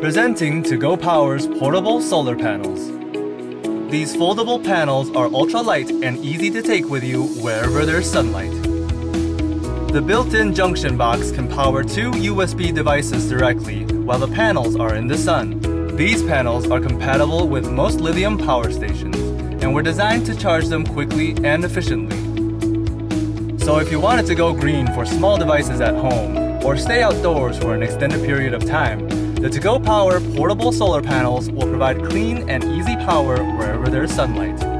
Presenting Togo Power's portable solar panels. These foldable panels are ultra light and easy to take with you wherever there's sunlight. The built-in junction box can power two USB devices directly while the panels are in the sun. These panels are compatible with most lithium power stations and were designed to charge them quickly and efficiently. So if you wanted to go green for small devices at home or stay outdoors for an extended period of time, the Togo Power portable solar panels will provide clean and easy power wherever there's sunlight.